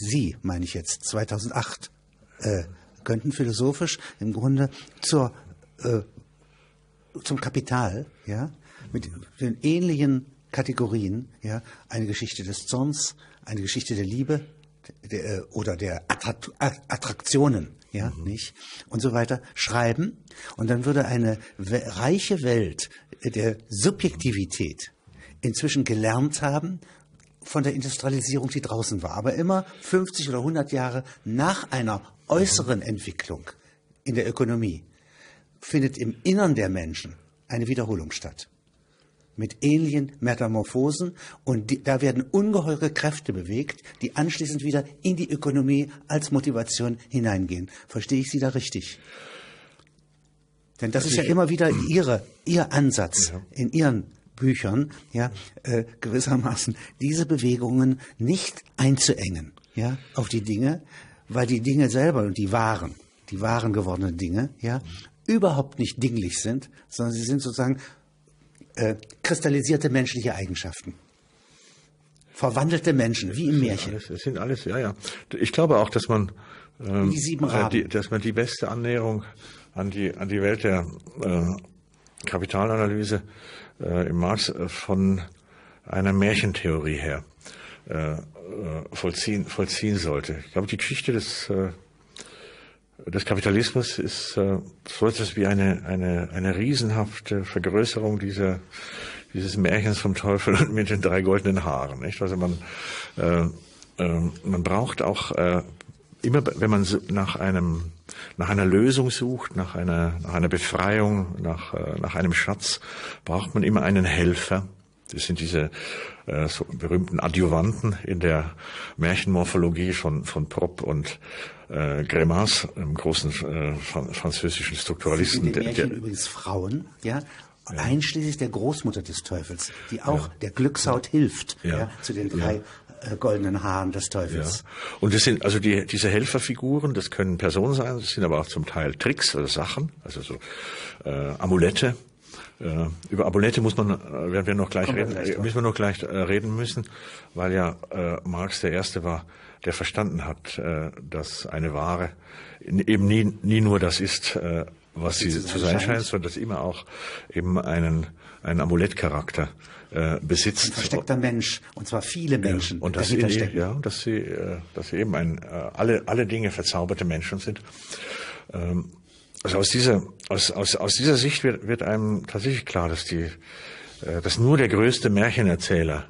Sie, meine ich jetzt, 2008, äh, könnten philosophisch im Grunde zur, äh, zum Kapital, ja, mit den ähnlichen Kategorien, ja, eine Geschichte des Zorns, eine Geschichte der Liebe der, äh, oder der Attraktionen, ja, mhm. nicht und so weiter schreiben und dann würde eine reiche Welt der Subjektivität inzwischen gelernt haben von der Industrialisierung, die draußen war, aber immer 50 oder 100 Jahre nach einer äußeren Entwicklung in der Ökonomie findet im Innern der Menschen eine Wiederholung statt. Mit ähnlichen Metamorphosen und die, da werden ungeheure Kräfte bewegt, die anschließend wieder in die Ökonomie als Motivation hineingehen. Verstehe ich Sie da richtig? Denn das, das ist ja immer wieder Ihre, Ihr Ansatz ja. in Ihren Büchern, ja, äh, gewissermaßen diese Bewegungen nicht einzuengen, ja, auf die Dinge, weil die Dinge selber und die wahren, die wahren gewordenen Dinge, ja, überhaupt nicht dinglich sind, sondern sie sind sozusagen äh, kristallisierte menschliche Eigenschaften. Verwandelte Menschen, wie im Märchen. Es sind alles, ja, ja. Ich glaube auch, dass man, ähm, die. Äh, die, dass man die beste Annäherung an die, an die Welt der äh, Kapitalanalyse äh, im Marx äh, von einer Märchentheorie her äh, äh, vollziehen, vollziehen sollte. Ich glaube, die Geschichte des, äh, des Kapitalismus ist äh, so etwas wie eine, eine, eine riesenhafte Vergrößerung dieser, dieses Märchens vom Teufel mit den drei goldenen Haaren. Nicht? Also man, äh, äh, man braucht auch äh, immer, wenn man nach einem nach einer Lösung sucht, nach einer, nach einer Befreiung, nach, äh, nach einem Schatz, braucht man immer einen Helfer. Das sind diese äh, so berühmten Adjuvanten in der Märchenmorphologie von, von Prop und äh, Grémas, einem großen äh, französischen Strukturalisten. In den Märchen der, übrigens Frauen, ja, ja. einschließlich der Großmutter des Teufels, die auch ja. der Glückshaut hilft, ja. ja zu den drei goldenen Haaren des Teufels. Ja. Und das sind also die, diese Helferfiguren, das können Personen sein, das sind aber auch zum Teil Tricks oder Sachen, also so äh, Amulette. Äh, über Amulette muss man, äh, werden wir noch gleich reden, gleich müssen wir noch gleich äh, reden müssen, weil ja äh, Marx der erste war, der verstanden hat, äh, dass eine Ware eben nie, nie nur das ist, äh, was sie zu sein scheint, sondern dass immer auch eben einen, einen Amulettcharakter äh, besitzt. Ein versteckter Mensch, und zwar viele Menschen. Ja, und dass sie, ja, dass sie, äh, dass sie eben ein, äh, alle, alle Dinge verzauberte Menschen sind. Ähm, also aus dieser, aus, aus, aus dieser Sicht wird, wird einem tatsächlich klar, dass die, äh, dass nur der größte Märchenerzähler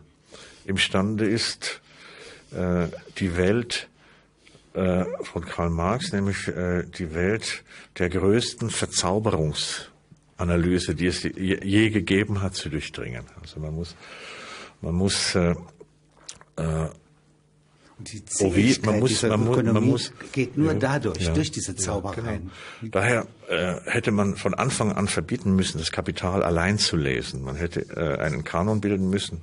imstande ist, äh, die Welt äh, von Karl Marx, nämlich äh, die Welt der größten Verzauberungs Analyse, die es je gegeben hat, zu durchdringen. Also man muss, man muss äh, äh, man muss, man, muss, man muss, geht nur ja, dadurch, ja, durch diese Zaubereien. Ja, genau. Daher äh, hätte man von Anfang an verbieten müssen, das Kapital allein zu lesen. Man hätte äh, einen Kanon bilden müssen.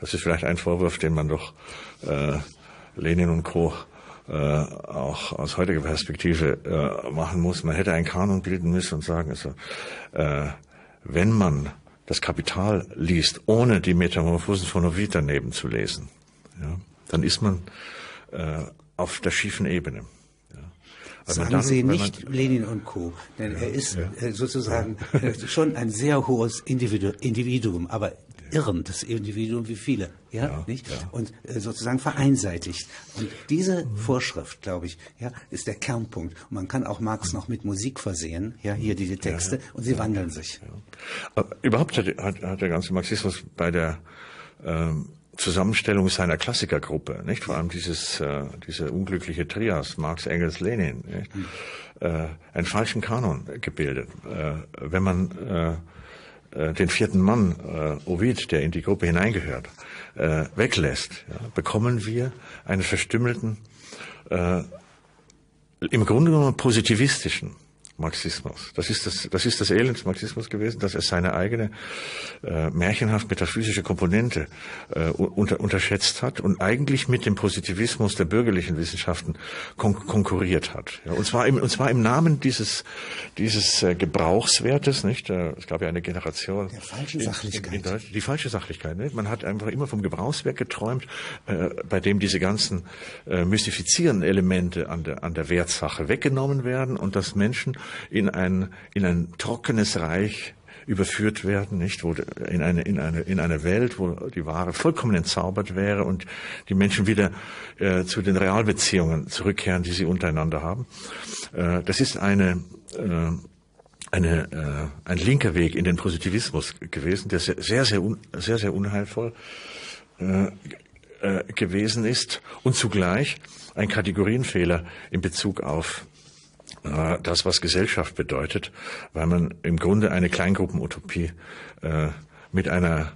Das ist vielleicht ein Vorwurf, den man doch äh, Lenin und Co äh, auch aus heutiger Perspektive äh, machen muss. Man hätte einen Kanon bilden müssen und sagen, also, äh, wenn man das Kapital liest, ohne die Metamorphosen von Ovid daneben zu lesen, ja, dann ist man äh, auf der schiefen Ebene. Sagen dann, Sie nicht man, Lenin und Co., denn ja, er ist ja. Äh, sozusagen ja. schon ein sehr hohes Individu Individuum, aber irrendes Individuum wie viele, ja, ja nicht? Ja. Und äh, sozusagen vereinseitigt. Und diese mhm. Vorschrift, glaube ich, ja, ist der Kernpunkt. Und man kann auch Marx noch mit Musik versehen, ja, hier diese Texte, ja, und sie wandeln sich. Überhaupt hat, hat, hat, der ganze Marxismus bei der ähm, Zusammenstellung seiner Klassikergruppe, nicht? Vor allem dieses, äh, diese unglückliche Trias, Marx, Engels, Lenin, nicht? Hm. Äh, einen falschen Kanon gebildet. Äh, wenn man äh, äh, den vierten Mann, äh, Ovid, der in die Gruppe hineingehört, äh, weglässt, ja, bekommen wir einen verstümmelten, äh, im Grunde genommen positivistischen Marxismus. Das ist das, das ist das Elend des Marxismus gewesen, dass er seine eigene äh, märchenhaft metaphysische Komponente äh, unter, unterschätzt hat und eigentlich mit dem Positivismus der bürgerlichen Wissenschaften kon konkurriert hat. Ja, und zwar im, und zwar im Namen dieses dieses äh, Gebrauchswertes, nicht? Äh, es gab ja eine Generation der falschen Sachlichkeit. In, in, die falsche Sachlichkeit. Nicht? Man hat einfach immer vom Gebrauchswert geträumt, äh, bei dem diese ganzen äh, mystifizierenden Elemente an der an der Wertsache weggenommen werden und dass Menschen in ein, in ein trockenes Reich überführt werden, nicht, wo in eine in eine in eine Welt, wo die Ware vollkommen entzaubert wäre und die Menschen wieder äh, zu den Realbeziehungen zurückkehren, die sie untereinander haben. Äh, das ist eine äh, eine, äh, ein linker Weg in den Positivismus gewesen, der sehr, sehr, sehr, un, sehr, sehr unheilvoll äh, äh, gewesen ist und zugleich ein Kategorienfehler in Bezug auf das, was Gesellschaft bedeutet, weil man im Grunde eine Kleingruppenutopie äh, mit einer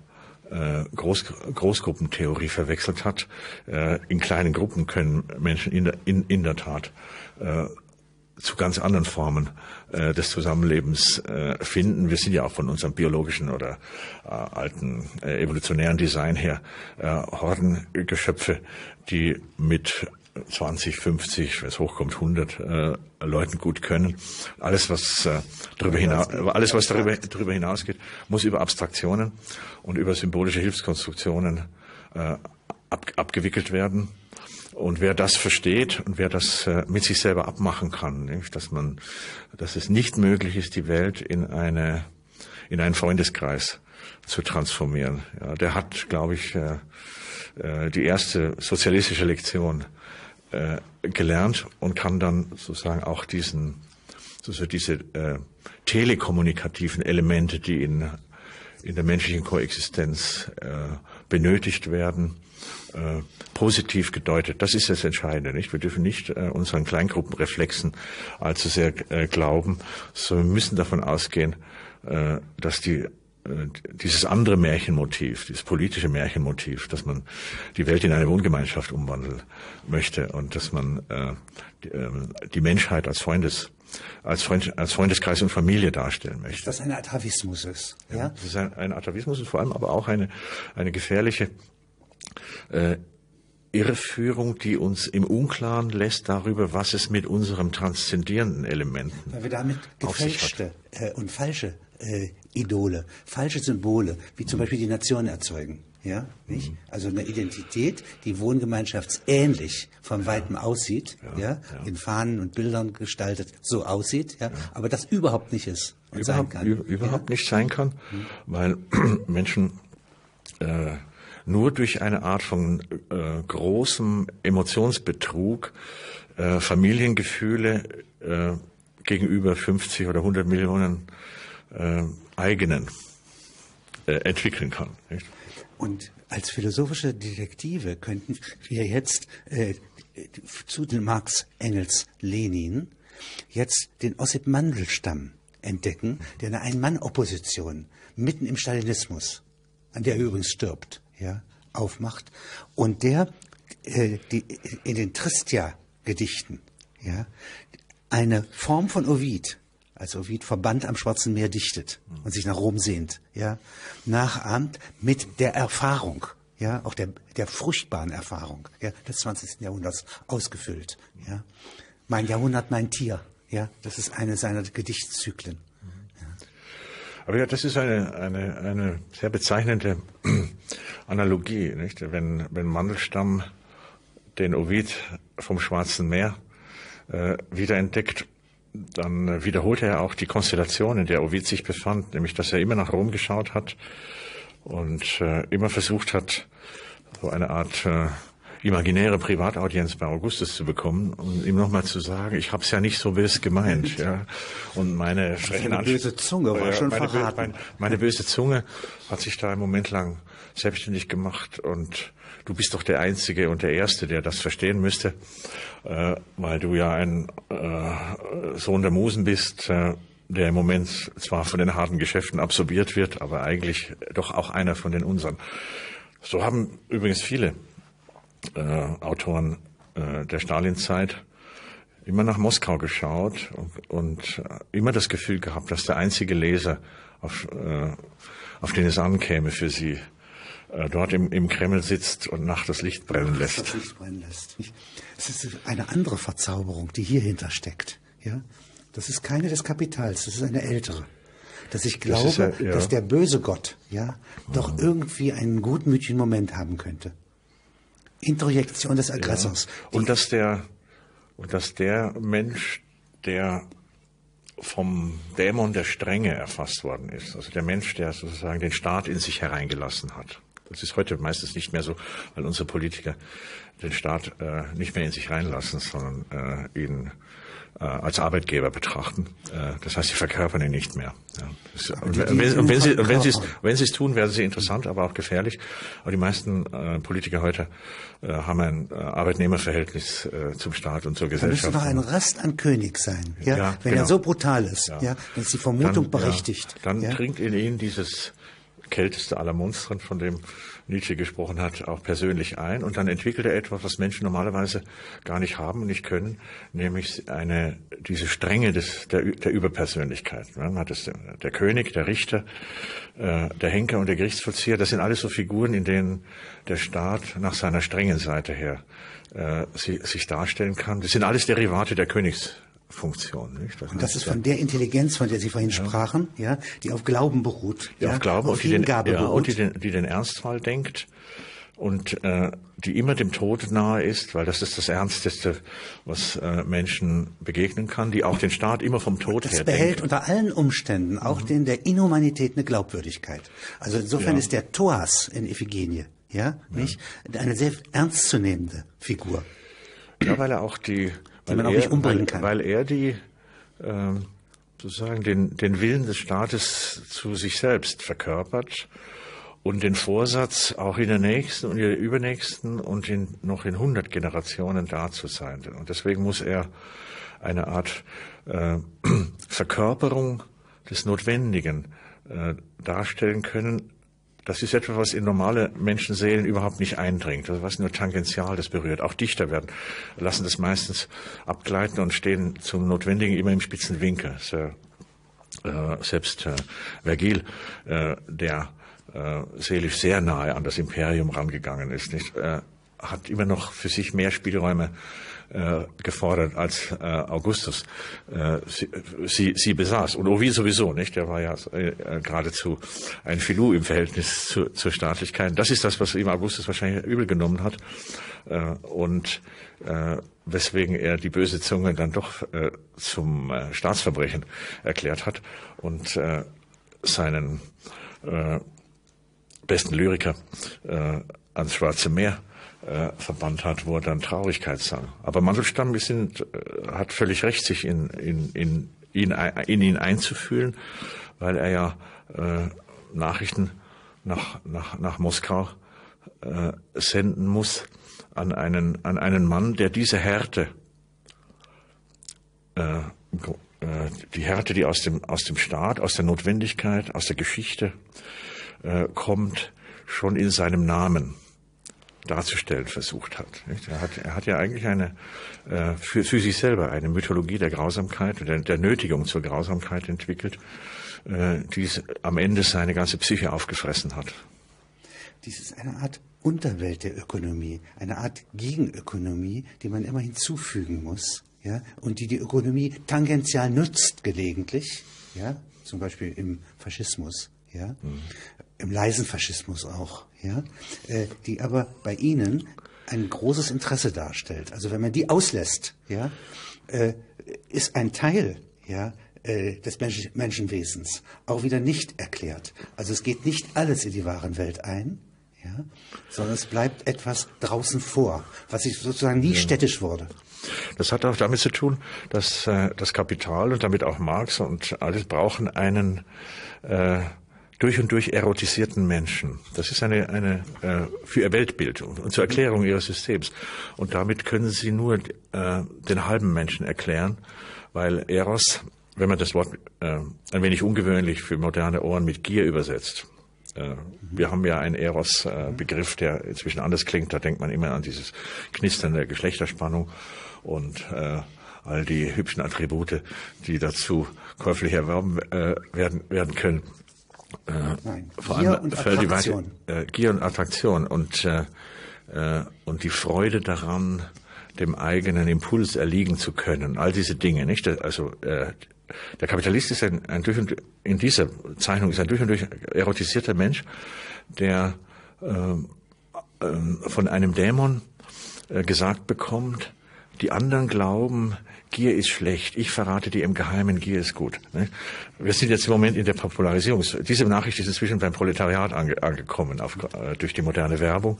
äh, Groß, Großgruppentheorie verwechselt hat. Äh, in kleinen Gruppen können Menschen in der, in, in der Tat äh, zu ganz anderen Formen äh, des Zusammenlebens äh, finden. Wir sind ja auch von unserem biologischen oder äh, alten äh, evolutionären Design her äh, Hordengeschöpfe, die mit 20, 50, wenn es hochkommt, 100 äh, Leuten gut können. Alles, was äh, darüber hinaus, alles, was darüber, darüber hinausgeht, muss über Abstraktionen und über symbolische Hilfskonstruktionen äh, ab, abgewickelt werden. Und wer das versteht und wer das äh, mit sich selber abmachen kann, nicht? dass man, dass es nicht möglich ist, die Welt in eine in einen Freundeskreis zu transformieren. Ja, der hat, glaube ich, äh, äh die erste sozialistische Lektion äh, gelernt und kann dann sozusagen auch diesen, sozusagen diese äh, telekommunikativen Elemente, die in, in der menschlichen Koexistenz äh, benötigt werden, äh, positiv gedeutet. Das ist das Entscheidende, nicht? Wir dürfen nicht äh, unseren Kleingruppenreflexen allzu sehr äh, glauben, sondern wir müssen davon ausgehen, äh, dass die dieses andere Märchenmotiv, dieses politische Märchenmotiv, dass man die Welt in eine Wohngemeinschaft umwandeln möchte und dass man äh, die, äh, die Menschheit als Freundes als, Freund, als Freundeskreis und Familie darstellen möchte. Das ein Atavismus ist. Ja, ja? das ist ein, ein Atavismus und vor allem aber auch eine, eine gefährliche äh, Irreführung, die uns im Unklaren lässt darüber, was es mit unserem transzendierenden Elementen Weil wir damit gefälschte äh, und falsche äh, Idole, falsche Symbole, wie zum Beispiel die Nation erzeugen. Ja, nicht? Mhm. Also eine Identität, die wohngemeinschaftsähnlich von weitem aussieht, ja, ja, ja, in Fahnen und Bildern gestaltet, so aussieht, ja, ja. aber das überhaupt nicht ist und überhaupt, sein kann. Überhaupt nicht sein kann, mhm. weil Menschen äh, nur durch eine Art von äh, großem Emotionsbetrug äh, Familiengefühle äh, gegenüber 50 oder 100 Millionen äh, eigenen äh, entwickeln kann. Nicht? Und als philosophische Detektive könnten wir jetzt äh, zu den Marx, Engels, Lenin jetzt den Ossip Mandelstamm entdecken, der eine Ein-Mann-Opposition mitten im Stalinismus, an der er übrigens stirbt, ja, aufmacht und der äh, die, in den Tristia-Gedichten ja, eine Form von Ovid als Ovid Verband am Schwarzen Meer dichtet und sich nach Rom sehnt, ja, nachahmt mit der Erfahrung, ja, auch der, der fruchtbaren Erfahrung, ja, des 20. Jahrhunderts ausgefüllt, ja. Mein Jahrhundert, mein Tier, ja, das ist eine seiner Gedichtszyklen. Aber ja, das ist eine, eine, eine sehr bezeichnende Analogie, nicht? Wenn, wenn Mandelstamm den Ovid vom Schwarzen Meer äh, wiederentdeckt dann wiederholte er auch die Konstellation, in der Ovid sich befand, nämlich dass er immer nach Rom geschaut hat und äh, immer versucht hat, so eine Art äh, imaginäre Privataudienz bei Augustus zu bekommen und ihm nochmal zu sagen, ich habe es ja nicht so böse gemeint, ja. Und meine freche böse Zunge war schon meine, verraten. Meine, meine böse Zunge hat sich da einen Moment lang selbstständig gemacht und du bist doch der Einzige und der Erste, der das verstehen müsste, äh, weil du ja ein äh, Sohn der Musen bist, äh, der im Moment zwar von den harten Geschäften absorbiert wird, aber eigentlich doch auch einer von den unseren. So haben übrigens viele äh, Autoren äh, der Stalinzeit immer nach Moskau geschaut und, und immer das Gefühl gehabt, dass der einzige Leser, auf, äh, auf den es ankäme für sie, äh, dort im, im Kreml sitzt und nachts das Licht brennen lässt. Das Licht brennen lässt. Es ist eine andere Verzauberung, die hier hintersteckt. Ja? Das ist keine des Kapitals, das ist eine ältere. Dass ich glaube, das ja, ja. dass der böse Gott ja doch irgendwie einen gutmütigen Moment haben könnte. Introjektion des Aggressors. Ja. Und dass der und dass der Mensch, der vom Dämon der Strenge erfasst worden ist, also der Mensch, der sozusagen den Staat in sich hereingelassen hat. Das ist heute meistens nicht mehr so, weil unsere Politiker den Staat äh, nicht mehr in sich reinlassen, sondern äh, ihn äh, als Arbeitgeber betrachten. Äh, das heißt, sie verkörpern ihn nicht mehr. Ja. Das, und, wenn, und wenn, sie, wenn, sie es, wenn sie es tun, werden sie interessant, aber auch gefährlich. Aber die meisten äh, Politiker heute äh, haben ein äh, Arbeitnehmerverhältnis äh, zum Staat und zur Gesellschaft. Da müsste noch ein Rest an König sein, ja? ja wenn genau. er so brutal ist. Ja. ja, dann ist die Vermutung dann, berechtigt. Ja, dann ja? dringt in ihn dieses kälteste aller Monstren, von dem Nietzsche gesprochen hat, auch persönlich ein. Und dann entwickelt er etwas, was Menschen normalerweise gar nicht haben und nicht können, nämlich eine, diese Strenge des, der, der Überpersönlichkeit. Man hat es, der König, der Richter, äh, der Henker und der Gerichtsvollzieher, das sind alles so Figuren, in denen der Staat nach seiner strengen Seite her äh, sich darstellen kann. Das sind alles Derivate der Königs Funktion. Nicht? Das und das ist von der Intelligenz, von der Sie vorhin ja. sprachen, ja, die auf Glauben beruht. Die ja, auf Glauben auf und, die den, ja, beruht. und die den, die den Ernstfall denkt und äh, die immer dem Tod nahe ist, weil das ist das Ernsteste, was äh, Menschen begegnen kann, die auch den Staat immer vom Tod das her behält denken. unter allen Umständen auch mhm. den der Inhumanität eine Glaubwürdigkeit. Also insofern ja. ist der Thoas in Iphigenie, ja, nicht eine sehr ernstzunehmende Figur. Ja, weil er auch die die man auch er, nicht umbringen kann. Weil er die, äh, sozusagen den, den Willen des Staates zu sich selbst verkörpert und den Vorsatz, auch in der nächsten und in der übernächsten und in, noch in 100 Generationen da zu sein. Und deswegen muss er eine Art äh, Verkörperung des Notwendigen äh, darstellen können, das ist etwas, was in normale Menschenseelen überhaupt nicht eindringt, also was nur tangential das berührt. Auch Dichter werden, lassen das meistens abgleiten und stehen zum Notwendigen immer im spitzen Winkel. So, äh, selbst äh, Vergil, äh, der äh, seelisch sehr nahe an das Imperium rangegangen ist, nicht, äh, hat immer noch für sich mehr Spielräume äh, gefordert als äh, Augustus äh, sie, sie, sie besaß. Und Ovid sowieso, nicht? Der war ja äh, geradezu ein Filou im Verhältnis zu, zur Staatlichkeit. Das ist das, was ihm Augustus wahrscheinlich übel genommen hat. Äh, und äh, weswegen er die böse Zunge dann doch äh, zum äh, Staatsverbrechen erklärt hat und äh, seinen äh, besten Lyriker äh, ans Schwarze Meer äh, verbannt hat, wo er dann Traurigkeit sang. Aber Mandelstam ist in, äh, hat völlig recht, sich in, in, in, ihn, in ihn einzufühlen, weil er ja äh, Nachrichten nach, nach, nach Moskau äh, senden muss an einen, an einen Mann, der diese Härte, äh, äh, die Härte, die aus dem, aus dem Staat, aus der Notwendigkeit, aus der Geschichte äh, kommt, schon in seinem Namen darzustellen versucht hat. Er hat, er hat ja eigentlich eine äh, für, für sich selber eine Mythologie der Grausamkeit und der, der Nötigung zur Grausamkeit entwickelt, äh, die am Ende seine ganze Psyche aufgefressen hat. Dies ist eine Art Unterwelt der Ökonomie, eine Art Gegenökonomie, die man immer hinzufügen muss, ja, und die die Ökonomie tangential nutzt gelegentlich, ja, zum Beispiel im Faschismus, ja, mhm. im leisen Faschismus auch, ja, äh, die aber bei Ihnen ein großes Interesse darstellt. Also wenn man die auslässt, ja, äh, ist ein Teil ja, äh, des Menschen, Menschenwesens auch wieder nicht erklärt. Also es geht nicht alles in die wahren Welt ein, ja, sondern es bleibt etwas draußen vor, was sich sozusagen nie ja. städtisch wurde. Das hat auch damit zu tun, dass äh, das Kapital und damit auch Marx und alles brauchen einen äh, durch und durch erotisierten Menschen. Das ist eine, eine äh, für ihr Weltbild und zur Erklärung ihres Systems. Und damit können sie nur äh, den halben Menschen erklären, weil Eros, wenn man das Wort äh, ein wenig ungewöhnlich für moderne Ohren mit Gier übersetzt, äh, wir haben ja einen Eros-Begriff, äh, der inzwischen anders klingt. Da denkt man immer an dieses Knistern der Geschlechterspannung und äh, all die hübschen Attribute, die dazu käuflich erworben äh, werden, werden können. Äh, Nein, vor Gier allem und Attraktion. Die, äh, Gier und Attraktion und, äh, äh, und die Freude daran, dem eigenen Impuls erliegen zu können. All diese Dinge, nicht? Also äh, der Kapitalist ist ein, ein durch und in dieser Zeichnung ist ein durch und durch erotisierter Mensch, der äh, äh, von einem Dämon äh, gesagt bekommt, die anderen glauben, Gier ist schlecht. Ich verrate dir im Geheimen, Gier ist gut. Ne? Wir sind jetzt im Moment in der Popularisierung. Diese Nachricht ist inzwischen beim Proletariat ange angekommen auf, äh, durch die moderne Werbung.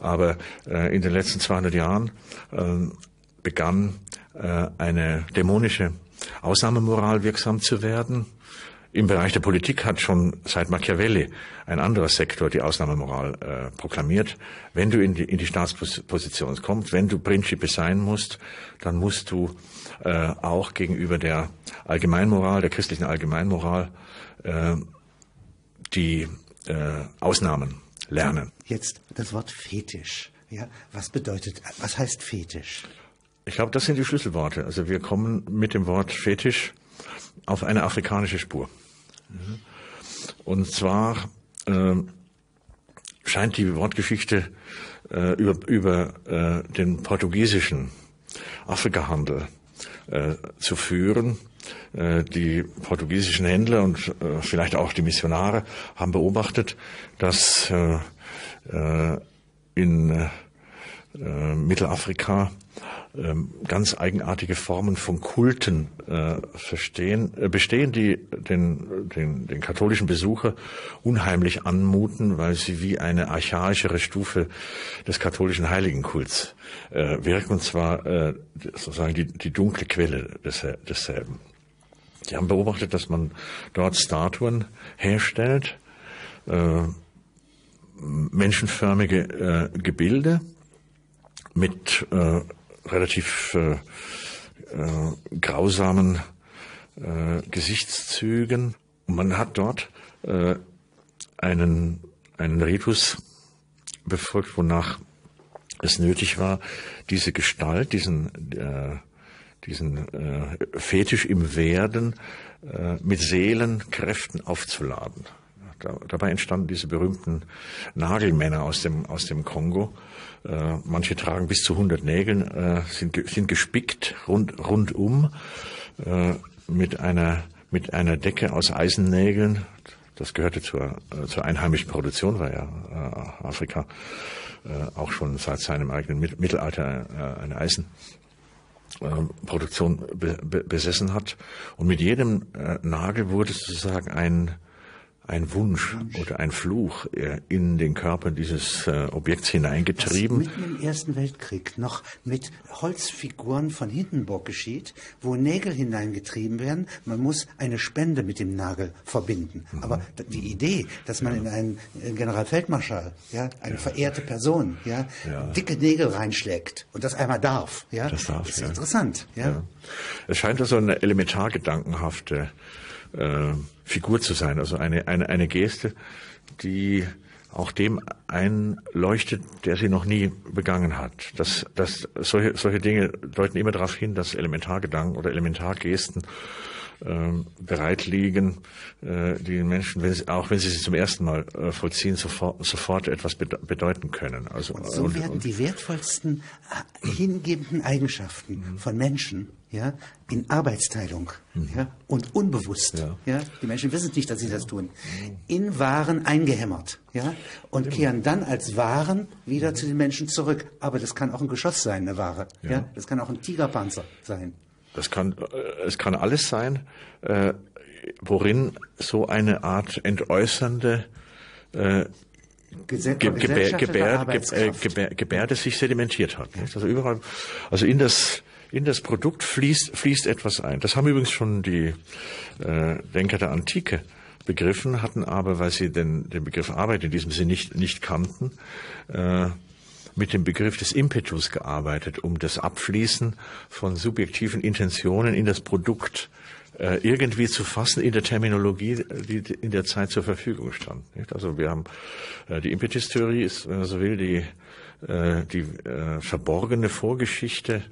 Aber äh, in den letzten 200 Jahren äh, begann äh, eine dämonische Ausnahmemoral wirksam zu werden. Im Bereich der Politik hat schon seit Machiavelli ein anderer Sektor die Ausnahmemoral äh, proklamiert. Wenn du in die, in die Staatsposition kommst, wenn du Prinzipe sein musst, dann musst du äh, auch gegenüber der Allgemeinmoral, der christlichen Allgemeinmoral, äh, die äh, Ausnahmen lernen. Jetzt das Wort Fetisch. Ja, was bedeutet, was heißt Fetisch? Ich glaube, das sind die Schlüsselworte. Also wir kommen mit dem Wort Fetisch auf eine afrikanische Spur. Und zwar äh, scheint die Wortgeschichte äh, über, über äh, den portugiesischen Afrikahandel äh, zu führen. Äh, die portugiesischen Händler und äh, vielleicht auch die Missionare haben beobachtet, dass äh, äh in äh, Mittelafrika ähm, ganz eigenartige Formen von Kulten äh, verstehen, äh, bestehen, die den, den, den katholischen Besucher unheimlich anmuten, weil sie wie eine archaischere Stufe des katholischen Heiligenkults äh, wirken, und zwar äh, sozusagen die, die dunkle Quelle des, desselben. Die haben beobachtet, dass man dort Statuen herstellt, äh, menschenförmige äh, Gebilde mit äh, relativ äh, äh, grausamen äh, Gesichtszügen. Und man hat dort äh, einen, einen Ritus befolgt, wonach es nötig war, diese Gestalt, diesen, äh, diesen äh, Fetisch im Werden äh, mit Seelenkräften aufzuladen. Da, dabei entstanden diese berühmten Nagelmänner aus dem, aus dem Kongo, äh, manche tragen bis zu 100 Nägeln, äh, sind, sind gespickt rund, rundum äh, mit einer mit einer Decke aus Eisennägeln. Das gehörte zur, äh, zur einheimischen Produktion, weil ja äh, Afrika äh, auch schon seit seinem eigenen Mittelalter eine Eisenproduktion be, be, besessen hat. Und mit jedem Nagel wurde sozusagen ein ein Wunsch oder ein Fluch äh, in den Körper dieses äh, Objekts hineingetrieben. Was mitten im Ersten Weltkrieg noch mit Holzfiguren von Hindenburg geschieht, wo Nägel hineingetrieben werden. Man muss eine Spende mit dem Nagel verbinden. Mhm. Aber die Idee, dass man ja. in einen Generalfeldmarschall, ja, eine ja. verehrte Person, ja, ja, dicke Nägel reinschlägt und das einmal darf, ja, das darf, ist interessant. Ja. Es scheint also eine elementargedankenhafte äh, Figur zu sein, also eine, eine, eine Geste, die auch dem einleuchtet, der sie noch nie begangen hat. Das, das, solche, solche Dinge deuten immer darauf hin, dass Elementargedanken oder Elementargesten bereit liegen, äh, die Menschen, wenn sie, auch wenn sie sie zum ersten Mal äh, vollziehen, sofort, sofort etwas bedeuten können. Also, und so und, werden die wertvollsten äh, hingebenden Eigenschaften mhm. von Menschen ja, in Arbeitsteilung mhm. ja, und unbewusst. Ja. ja. die Menschen wissen nicht, dass sie das tun. In Waren eingehämmert ja, und kehren dann als Waren wieder mhm. zu den Menschen zurück. Aber das kann auch ein Geschoss sein, eine Ware. Ja. ja. das kann auch ein Tigerpanzer sein. Das kann, äh, es kann alles sein, äh, worin so eine Art entäußernde äh, Ge Gebär, Gebär, äh, Gebär, Gebärde sich sedimentiert hat. Nicht? Also überall, also in das in das Produkt fließt fließt etwas ein. Das haben übrigens schon die äh, Denker der Antike begriffen, hatten aber, weil sie den, den Begriff Arbeit in diesem Sinne nicht nicht kannten, äh, mit dem Begriff des Impetus gearbeitet, um das Abfließen von subjektiven Intentionen in das Produkt äh, irgendwie zu fassen in der Terminologie, die in der Zeit zur Verfügung stand. Also wir haben äh, die Impetus-Theorie ist, wenn man so will, die äh, die verborgene Vorgeschichte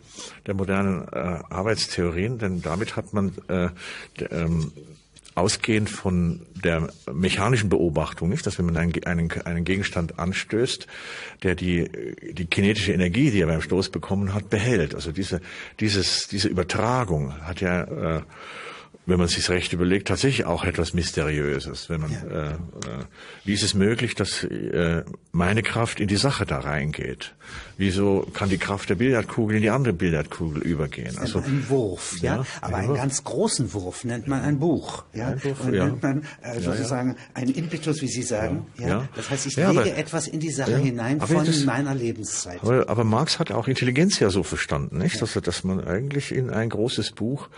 der modernen Arbeitstheorien, denn damit hat man äh, ähm, ausgehend von der mechanischen Beobachtung, nicht, dass wenn man einen, einen, einen Gegenstand anstößt, der die, die kinetische Energie, die er beim Stoß bekommen hat, behält. Also diese, dieses, diese Übertragung hat ja äh, wenn man sich recht überlegt, tatsächlich auch etwas Mysteriöses. Wenn man, ja. äh, äh, wie ist es möglich, dass äh, meine Kraft in die Sache da reingeht? Wieso kann die Kraft der Billardkugel in die andere Billardkugel übergehen? Also ein Wurf, ja, ja aber einen ganz großen Wurf nennt man ein Buch, ja, ein Buch, und ja. nennt man äh, sozusagen ein Impetus, wie Sie sagen. Ja. Das heißt, ich lege aber, etwas in die Sache hinein von das, meiner Lebenszeit. Aber, aber, Marx hat auch Intelligenz ja so verstanden, nicht? Dass, dass man eigentlich in ein großes Buch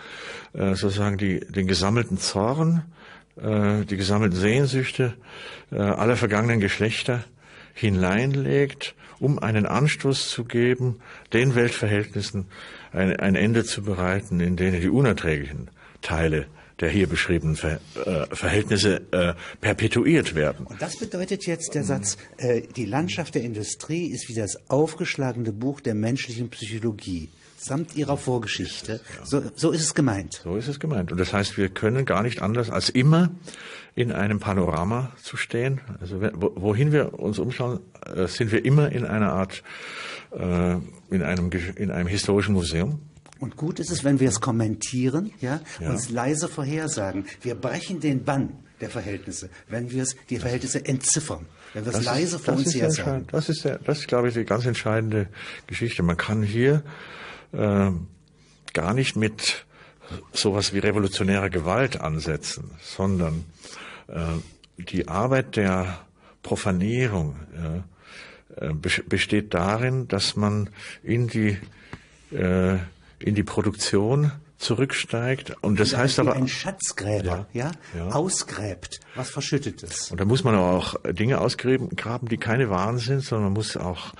äh, sozusagen die den gesammelten Zorn, äh, die gesammelten Sehnsüchte äh, aller vergangenen Geschlechter hineinlegt, um einen Anstoß zu geben, den Weltverhältnissen ein, ein Ende zu bereiten, in denen die unerträglichen Teile der hier beschriebenen Ver, äh, Verhältnisse äh, perpetuiert werden. Und das bedeutet jetzt der Satz, äh, die Landschaft der Industrie ist wie das aufgeschlagene Buch der menschlichen Psychologie samt ihrer Vorgeschichte. So, so ist es gemeint. So ist es gemeint. Und das heißt, wir können gar nicht anders als immer in einem Panorama zu stehen. Also wohin wir uns umschauen, äh, sind wir immer in einer Art, äh, in einem, in einem historischen Museum. Und gut ist es, wenn wir es kommentieren, ja, ja. uns leise vorhersagen. Wir brechen den Bann der Verhältnisse, wenn wir es, die Verhältnisse entziffern. Wenn wir es leise vor uns her sagen. Das ist, der, das ist, glaube ich, die ganz entscheidende Geschichte. Man kann hier äh, gar nicht mit sowas wie revolutionärer Gewalt ansetzen, sondern äh, die Arbeit der Profanierung äh, besteht darin, dass man in die äh, in die Produktion zurücksteigt und das heißt aber ein Schatzgräber, ja, ja, ausgräbt, was verschüttet ist. Und da muss man auch Dinge ausgraben, die keine Waren sind, sondern man muss auch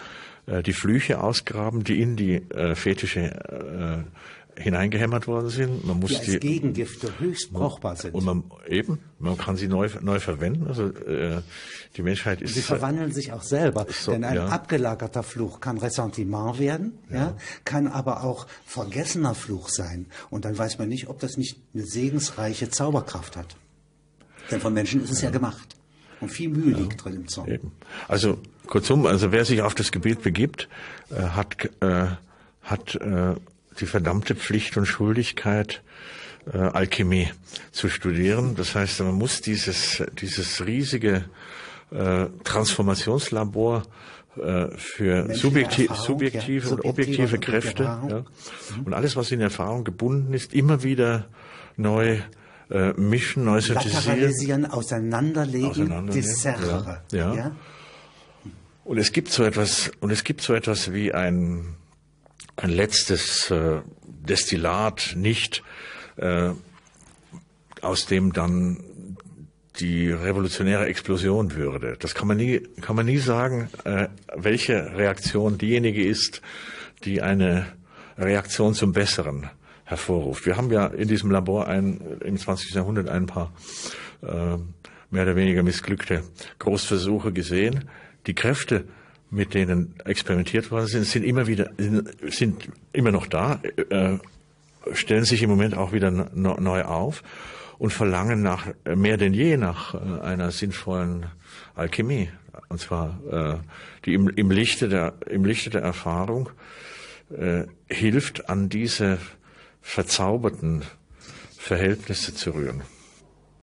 die Flüche ausgraben, die in die äh, Fetische äh, hineingehämmert worden sind. Man muss die als die, Gegengifte höchst brauchbar sind. Und man eben, man kann sie neu, neu verwenden. Also äh, die Menschheit ist. Sie verwandeln sich auch selber. So, denn ein ja. abgelagerter Fluch kann Ressentiment werden, ja. ja. kann aber auch vergessener Fluch sein. Und dann weiß man nicht, ob das nicht eine segensreiche Zauberkraft hat. Denn von Menschen ist es ja, ja gemacht. Und viel Mühe liegt drin im Zorn. Eben. Also Kurzum, also wer sich auf das Gebiet begibt, äh, hat, äh, hat äh, die verdammte Pflicht und Schuldigkeit, äh, Alchemie zu studieren. Das heißt, man muss dieses, dieses riesige äh, Transformationslabor äh, für subjektiv, Erfahrung, subjektive ja, und objektive Kräfte ja, mhm. und alles, was in Erfahrung gebunden ist, immer wieder neu äh, mischen, neu synthetisieren. auseinanderlegen, auseinanderlegen ja. ja. ja. Und es gibt so etwas, und es gibt so etwas wie ein, ein letztes äh, Destillat, nicht, äh, aus dem dann die revolutionäre Explosion würde. Das kann man nie, kann man nie sagen, äh, welche Reaktion diejenige ist, die eine Reaktion zum Besseren hervorruft. Wir haben ja in diesem Labor ein, im 20. Jahrhundert ein paar äh, mehr oder weniger missglückte Großversuche gesehen, die Kräfte, mit denen experimentiert worden sind, sind immer wieder, sind immer noch da, äh, stellen sich im Moment auch wieder neu auf und verlangen nach, mehr denn je nach äh, einer sinnvollen Alchemie. Und zwar, äh, die im, im Lichte der, im Lichte der Erfahrung, äh, hilft an diese verzauberten Verhältnisse zu rühren.